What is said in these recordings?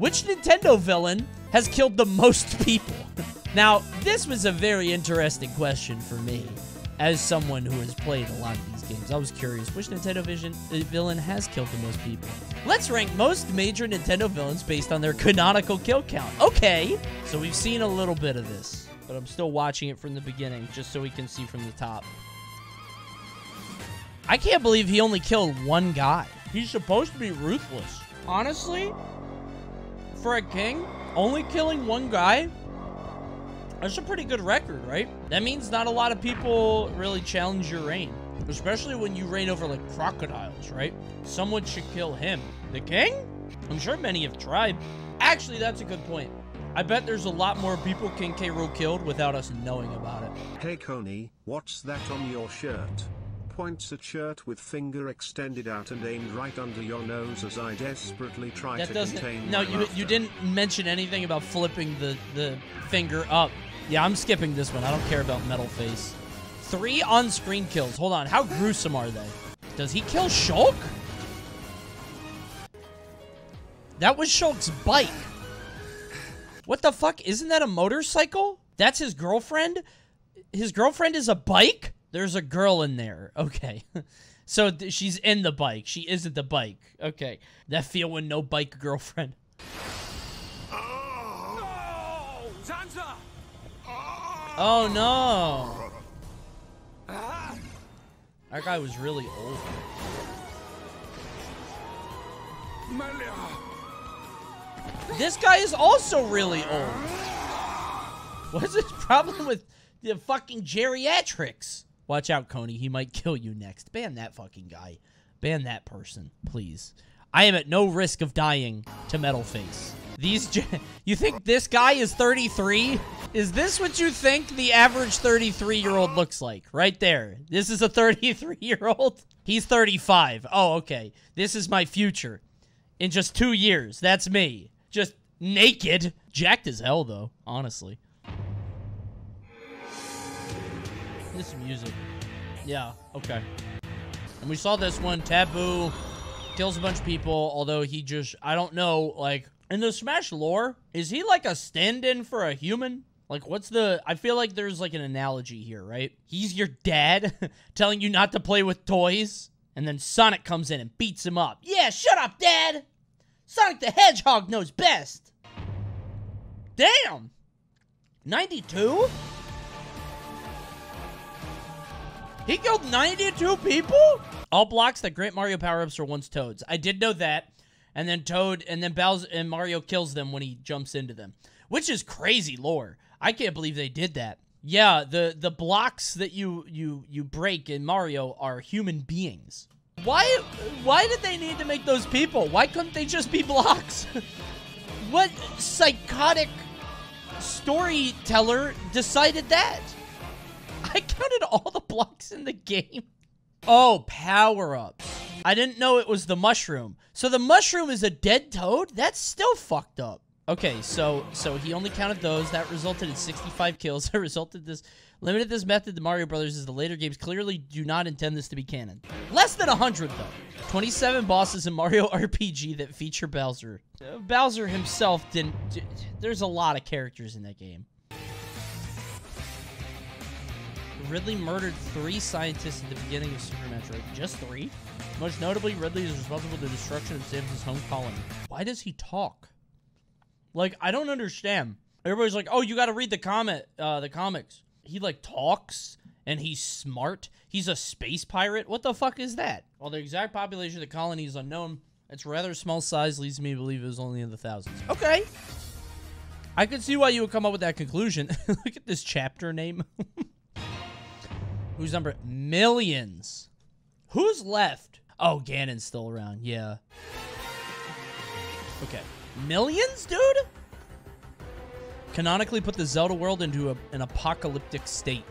Which Nintendo villain has killed the most people? now, this was a very interesting question for me as someone who has played a lot of these games. I was curious, which Nintendo Vision uh, villain has killed the most people? Let's rank most major Nintendo villains based on their canonical kill count. Okay, so we've seen a little bit of this, but I'm still watching it from the beginning just so we can see from the top. I can't believe he only killed one guy. He's supposed to be ruthless. Honestly, for a king, only killing one guy, that's a pretty good record, right? That means not a lot of people really challenge your reign. Especially when you reign over, like, crocodiles, right? Someone should kill him. The king? I'm sure many have tried. Actually, that's a good point. I bet there's a lot more people King K. Rool killed without us knowing about it. Hey Coney, what's that on your shirt? Points at shirt with finger extended out and aimed right under your nose as I desperately try That to doesn't. contain No, you you didn't mention anything about flipping the the finger up. Yeah, I'm skipping this one. I don't care about Metal Face. Three on-screen kills. Hold on. How gruesome are they? Does he kill Shulk? That was Shulk's bike. What the fuck? Isn't that a motorcycle? That's his girlfriend? His girlfriend is a bike? There's a girl in there. Okay. So she's in the bike. She isn't the bike. Okay. That feel when no bike girlfriend. Oh no. Oh, no. That guy was really old. This guy is also really old. What's his problem with the fucking geriatrics? Watch out, Coney. He might kill you next. Ban that fucking guy. Ban that person, please. I am at no risk of dying to Metal Face. These, you think this guy is 33? Is this what you think the average 33 year old looks like? Right there. This is a 33 year old. He's 35. Oh, okay. This is my future. In just two years, that's me. Just naked. Jacked as hell, though, honestly. This music. Yeah, okay. And we saw this one, Tabuu kills a bunch of people, although he just, I don't know, like, in the Smash lore, is he like a stand-in for a human? Like, what's the, I feel like there's like an analogy here, right? He's your dad telling you not to play with toys, and then Sonic comes in and beats him up. Yeah, shut up, dad! Sonic the Hedgehog knows best! Damn! 92? He killed 92 people? All blocks that grant Mario power-ups are once Toads. I did know that. And then Toad, and then Bowser, and Mario kills them when he jumps into them. Which is crazy lore. I can't believe they did that. Yeah, the, the blocks that you, you, you break in Mario are human beings. Why, why did they need to make those people? Why couldn't they just be blocks? what psychotic storyteller decided that? I counted all the blocks in the game. Oh, power-ups. I didn't know it was the mushroom. So the mushroom is a dead toad? That's still fucked up. Okay, so so he only counted those. That resulted in 65 kills. That resulted this limited this method to Mario Brothers as the later games clearly do not intend this to be canon. Less than 100 though. 27 bosses in Mario RPG that feature Bowser. Bowser himself didn't. There's a lot of characters in that game. Ridley murdered three scientists at the beginning of Super Metroid. Just three? Most notably, Ridley is responsible for the destruction of Samus's home colony. Why does he talk? Like, I don't understand. Everybody's like, oh, you gotta read the comic, uh, the comics. He, like, talks, and he's smart. He's a space pirate. What the fuck is that? While the exact population of the colony is unknown, its rather small size leads me to believe it was only in the thousands. Okay. I could see why you would come up with that conclusion. Look at this chapter name. Who's number? Millions. Who's left? Oh, Ganon's still around. Yeah. Okay. Millions, dude? Canonically put the Zelda world into a, an apocalyptic state.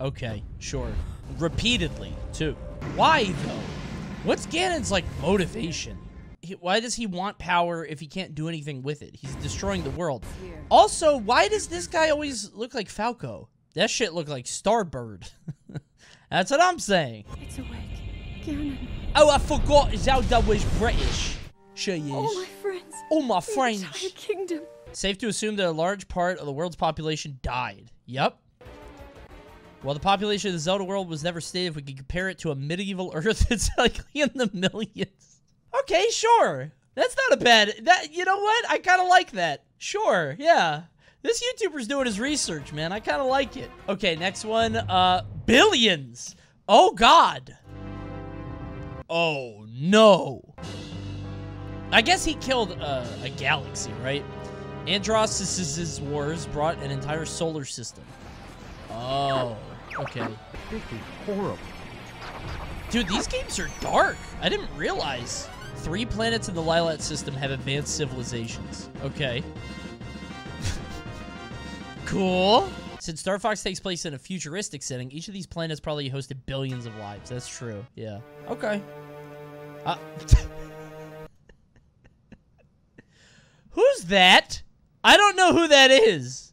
Okay, sure. Repeatedly, too. Why, though? What's Ganon's, like, motivation? He, why does he want power if he can't do anything with it? He's destroying the world. Also, why does this guy always look like Falco? That shit looked like Starbird. That's what I'm saying. It's awake. Ganon. Oh, I forgot Zelda was British. She is. All my friends. Oh, my The friends. entire kingdom. Safe to assume that a large part of the world's population died. Yep. While the population of the Zelda world was never stated, if we could compare it to a medieval Earth, it's likely in the millions. Okay, sure. That's not a bad. That you know what? I kind of like that. Sure, yeah. This YouTuber's doing his research, man. I kind of like it. Okay, next one. Uh, billions. Oh God. Oh no. I guess he killed uh, a galaxy, right? Andross's wars brought an entire solar system. Oh, okay. This is horrible. Dude, these games are dark. I didn't realize. Three planets in the Lylat system have advanced civilizations. Okay. Cool. Since Star Fox takes place in a futuristic setting, each of these planets probably hosted billions of lives. That's true. Yeah. Okay. Uh, Who's that? I don't know who that is.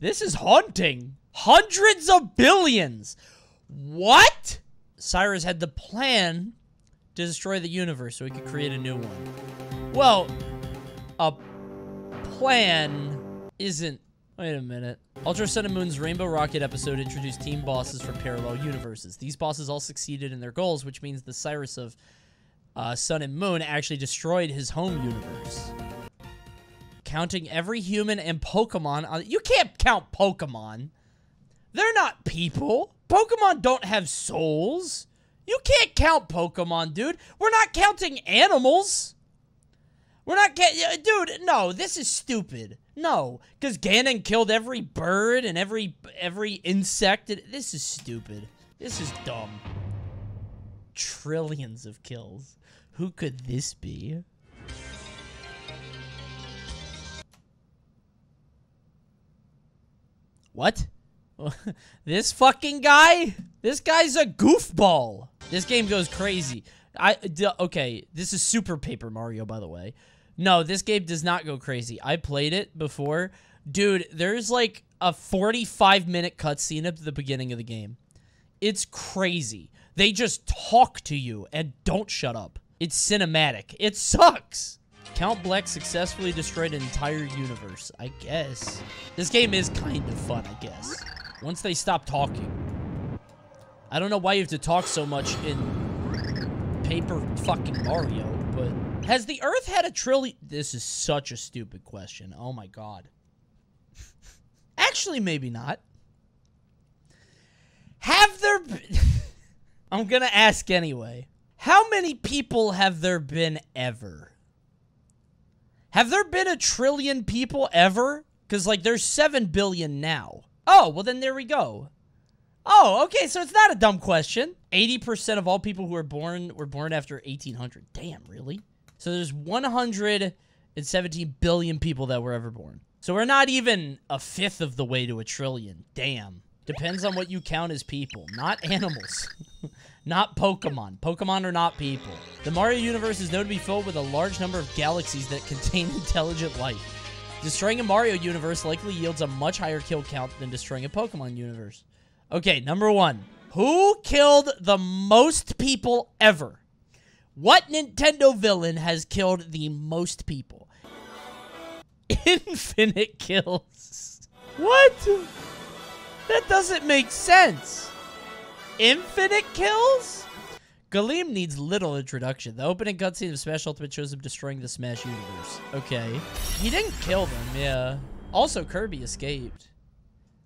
This is haunting. Hundreds of billions. What? Cyrus had the plan to destroy the universe so he could create a new one. Well, a plan isn't. Wait a minute. Ultra Sun and Moon's Rainbow Rocket episode introduced team bosses from parallel universes. These bosses all succeeded in their goals, which means the Cyrus of uh, Sun and Moon actually destroyed his home universe. Counting every human and Pokemon on. You can't count Pokemon. They're not people. Pokemon don't have souls. You can't count Pokemon, dude. We're not counting animals. We're not get, dude. No, this is stupid. No, because Ganon killed every bird and every every insect. This is stupid. This is dumb. Trillions of kills. Who could this be? What? this fucking guy? This guy's a goofball. This game goes crazy. I okay, this is Super Paper Mario by the way. No, this game does not go crazy. I played it before. Dude, there's like a 45 minute cutscene at the beginning of the game. It's crazy. They just talk to you and don't shut up. It's cinematic. It sucks. Count Bleck successfully destroyed an entire universe. I guess. This game is kind of fun, I guess. Once they stop talking. I don't know why you have to talk so much in Paper fucking Mario. Has the Earth had a trillion... This is such a stupid question. Oh my god. Actually, maybe not. Have there. I'm gonna ask anyway. How many people have there been ever? Have there been a trillion people ever? Because, like, there's 7 billion now. Oh, well, then there we go. Oh, okay, so it's not a dumb question. 80% of all people who were born were born after 1800. Damn, really? So there's 117 billion people that were ever born. So we're not even a fifth of the way to a trillion. Damn. Depends on what you count as people, not animals. not Pokemon. Pokemon are not people. The Mario universe is known to be filled with a large number of galaxies that contain intelligent life. Destroying a Mario universe likely yields a much higher kill count than destroying a Pokemon universe. Okay, number one. Who killed the most people ever? What Nintendo villain has killed the most people? Infinite kills. What? That doesn't make sense. Infinite kills? Galeem needs little introduction. The opening cutscene of Smash Ultimate shows him destroying the Smash universe. Okay. He didn't kill them, yeah. Also, Kirby escaped.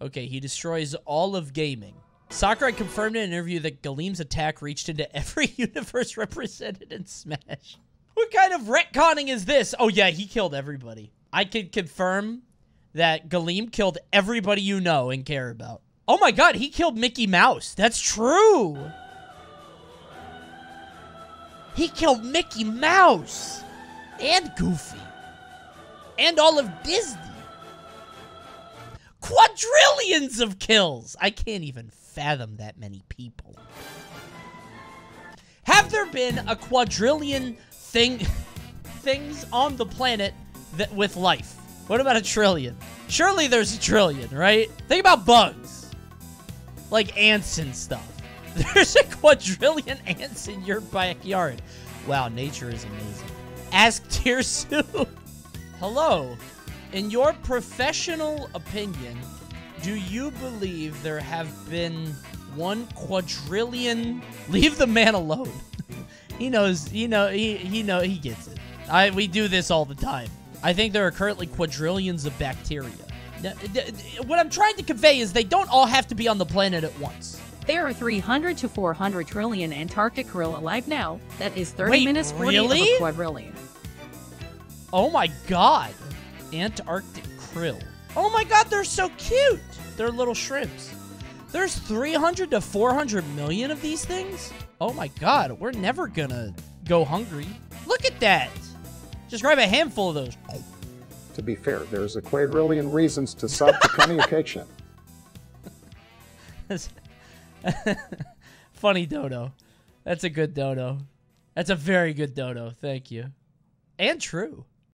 Okay, he destroys all of gaming. Sakurai confirmed in an interview that Galeem's attack reached into every universe represented in Smash. What kind of retconning is this? Oh yeah, he killed everybody. I can confirm that Galeem killed everybody you know and care about. Oh my god, he killed Mickey Mouse. That's true. He killed Mickey Mouse and Goofy and all of Disney. Quadrillions of kills. I can't even fathom that many people. Have there been a quadrillion thing things on the planet that with life? What about a trillion? Surely there's a trillion, right? Think about bugs. Like ants and stuff. There's a quadrillion ants in your backyard. Wow, nature is amazing. Ask Tirsu. Hello. In your professional opinion, do you believe there have been one quadrillion? Leave the man alone. he knows. He know. He he know. He gets it. I we do this all the time. I think there are currently quadrillions of bacteria. Now, th- th- What I'm trying to convey is they don't all have to be on the planet at once. There are 300 to 400 trillion Antarctic krill alive now. That is 30 Wait, minutes 40 really? of a quadrillion. Oh my god. Antarctic krill. Oh my god, they're so cute. They're little shrimps. There's 300 to 400 million of these things? Oh my god, we're never gonna go hungry. Look at that. Just grab a handful of those. To be fair, there's a quadrillion reasons to sub to communication. Funny dodo. That's a good dodo. That's a very good dodo. Thank you. And true.